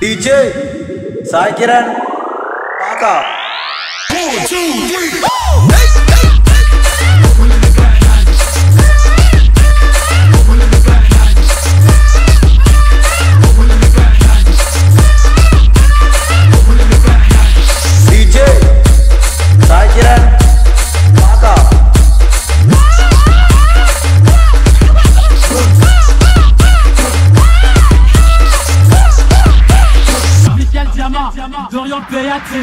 DJ Sai Kiran Maka DJ Diama, Dorian Payat, c'est